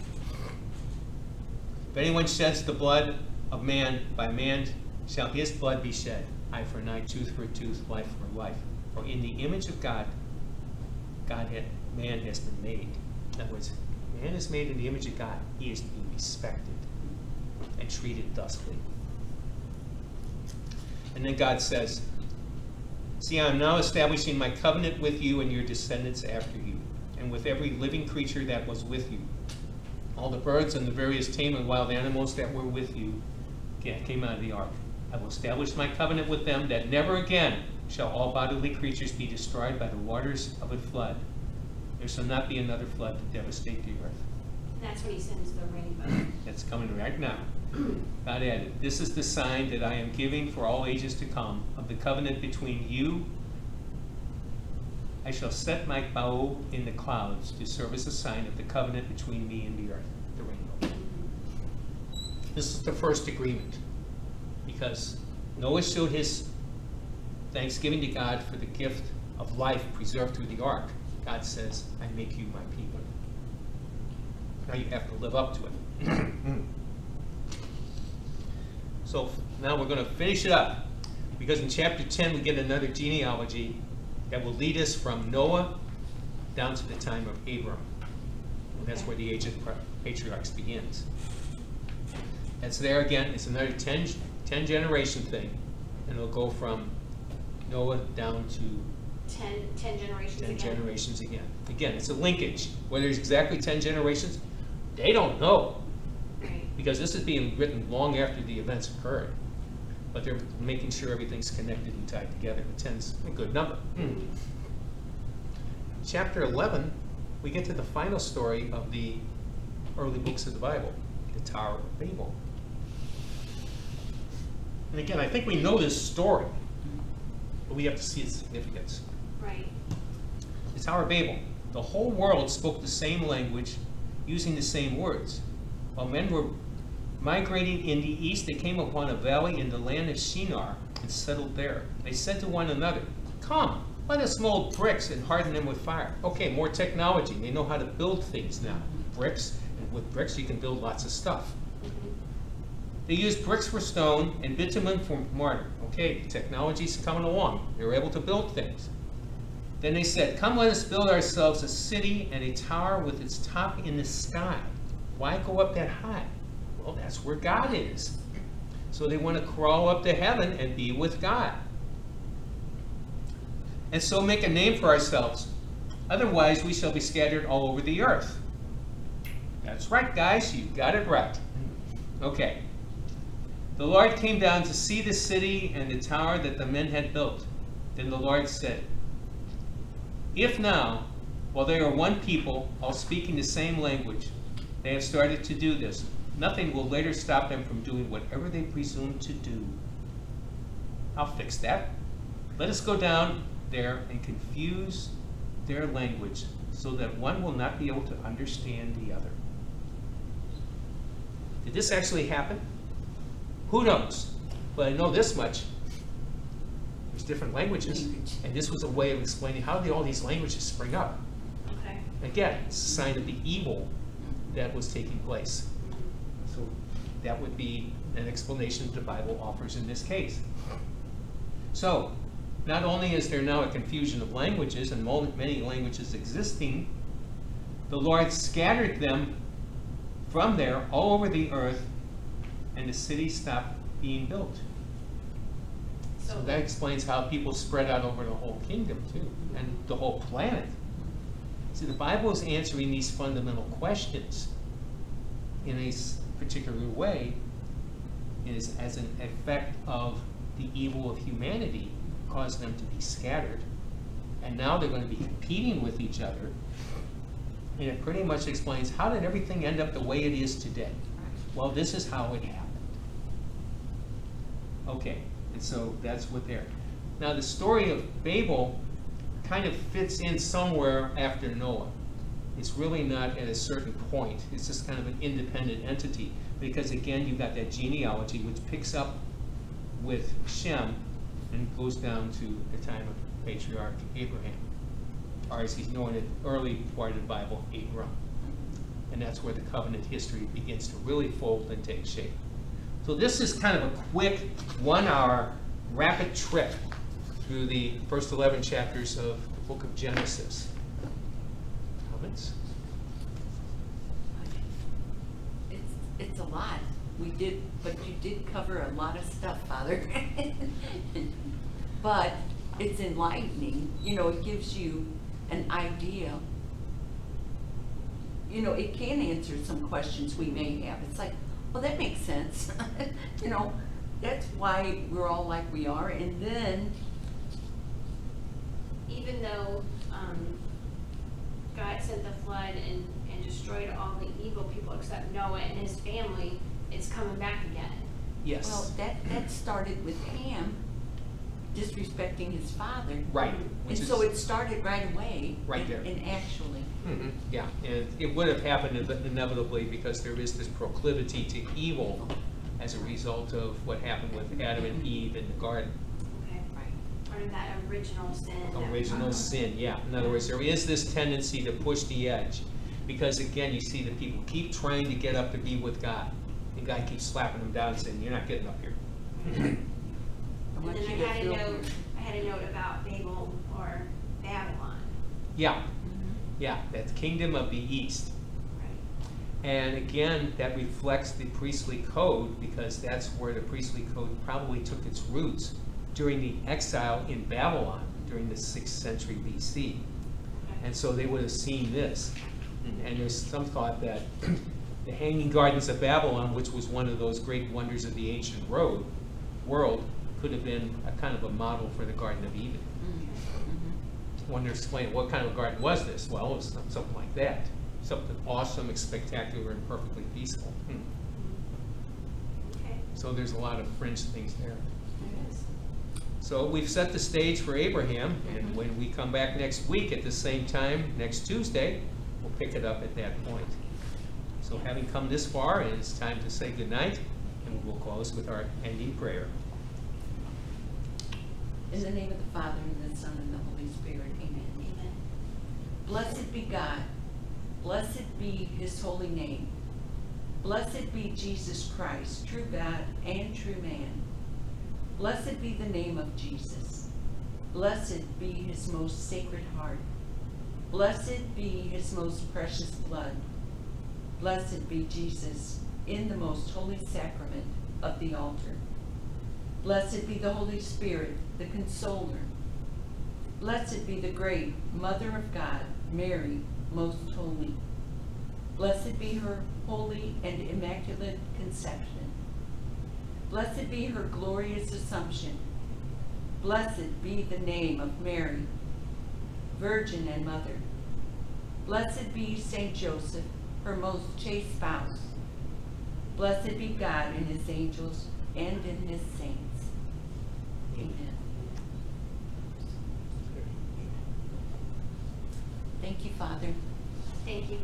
If anyone sheds the blood of man, by man shall his blood be shed. Eye for an eye, tooth for a tooth, life for life. For in the image of God, God had, man has been made. In other words, man is made in the image of God. He is to be respected and treated thusly. And then God says, See, I am now establishing my covenant with you and your descendants after you, and with every living creature that was with you. All the birds and the various tame and wild animals that were with you came out of the ark. I will establish my covenant with them that never again shall all bodily creatures be destroyed by the waters of a flood. There shall not be another flood to devastate the earth. And that's when he sends the rainbow. That's coming right now. God added, This is the sign that I am giving for all ages to come of the covenant between you. I shall set my bow in the clouds to serve as a sign of the covenant between me and the earth, the rainbow. This is the first agreement because Noah showed his thanksgiving to God for the gift of life preserved through the ark. God says, I make you my people. Now you have to live up to it. So now we're going to finish it up because in chapter 10 we get another genealogy that will lead us from Noah down to the time of Abram. And that's where the age of the patriarchs begins. That's there again, it's another 10, 10 generation thing. And it'll go from Noah down to Ten, ten generations 10 again. generations again. Again, it's a linkage. Whether it's exactly 10 generations, they don't know. Because this is being written long after the events occurred. But they're making sure everything's connected and tied together. But 10's a good number. Hmm. Chapter 11, we get to the final story of the early books of the Bible, the Tower of Babel. And again, I think we know this story, but we have to see its significance. Right. The Tower of Babel. The whole world spoke the same language, using the same words. While men were migrating in the east, they came upon a valley in the land of Shinar and settled there. They said to one another, Come, let us mold bricks and harden them with fire. Okay, more technology. They know how to build things now. Bricks, and with bricks you can build lots of stuff. They used bricks for stone and bitumen for mortar. Okay, technology's coming along. They were able to build things. Then they said, Come, let us build ourselves a city and a tower with its top in the sky. Why go up that high? Well, that's where God is. So they want to crawl up to heaven and be with God. And so make a name for ourselves. Otherwise, we shall be scattered all over the earth. That's right, guys. You got it right. Okay. The Lord came down to see the city and the tower that the men had built. Then the Lord said, If now, while they are one people, all speaking the same language, they have started to do this, nothing will later stop them from doing whatever they presume to do. I'll fix that. Let us go down there and confuse their language so that one will not be able to understand the other. Did this actually happen? Who knows? But I know this much. There's different languages, and this was a way of explaining how did all these languages spring up. Okay. Again, it's a sign of the evil that was taking place. That would be an explanation the Bible offers in this case. So, not only is there now a confusion of languages and many languages existing, the Lord scattered them from there all over the earth, and the city stopped being built. So that explains how people spread out over the whole kingdom too, and the whole planet. See, the Bible is answering these fundamental questions in a particular way, is as an effect of the evil of humanity caused them to be scattered. And now they're going to be competing with each other. And it pretty much explains how did everything end up the way it is today? Well, this is how it happened. Okay, and so that's what there. Now, the story of Babel kind of fits in somewhere after Noah. It's really not at a certain point. It's just kind of an independent entity. Because again, you've got that genealogy which picks up with Shem and goes down to the time of patriarch Abraham. Or as he's known in the early part of the Bible, Abram. And that's where the covenant history begins to really fold and take shape. So this is kind of a quick, one-hour, rapid trip through the first 11 chapters of the book of Genesis. Comments? It's, it's a lot. We did, but you did cover a lot of stuff, Father. But it's enlightening, you know, it gives you an idea. You know, it can answer some questions we may have. It's like, well, that makes sense. You know, that's why we're all like we are. And then, Even though, um, God sent the flood and, and destroyed all the evil people except Noah and his family, it's coming back again. Yes. Well, that, that started with Ham disrespecting his father. Right. And which so it started right away. Right there. And actually, Mhm, Yeah, and it would have happened inevitably because there is this proclivity to evil as a result of what happened with Adam and Eve in the garden. Okay. right. Part that original sin. Original sin, yeah. In other words, there is this tendency to push the edge. Because again, you see that people keep trying to get up to be with God. And God keeps slapping them down and saying, you're not getting up here. I And then I had a note, I had a note about Babel or Babylon, Yeah, Mhm. yeah, that's kingdom of the east. right? And again, that reflects the priestly code because that's where the priestly code probably took its roots during the exile in Babylon during the sixth century BC. And so they would have seen this. And there's some thought that the Hanging Gardens of Babylon, which was one of those great wonders of the ancient road, world, could have been a kind of a model for the Garden of Eden. When they're explaining what kind of garden was this, well, it was something like that. Something awesome, and spectacular, and perfectly peaceful. Hmm. Okay. So there's a lot of fringe things there. So we've set the stage for Abraham, and mm-hmm. when we come back next week at the same time, next Tuesday, we'll pick it up at that point. So having come this far, it's time to say goodnight, and we'll close with our ending prayer. In the name of the Father, and the Son, and the Holy Spirit, amen. Amen. Blessed be God. Blessed be his holy name. Blessed be Jesus Christ, true God and true man. Blessed be the name of Jesus. Blessed be his most sacred heart. Blessed be his most precious blood. Blessed be Jesus in the most holy sacrament of the altar. Blessed be the Holy Spirit, the consoler. Blessed be the great Mother of God, Mary, most holy. Blessed be her holy and immaculate conception. Blessed be her glorious assumption. Blessed be the name of Mary, Virgin and Mother. Blessed be Saint Joseph, her most chaste spouse. Blessed be God and his angels and in his saints. Amen. Thank you, Father. Thank you.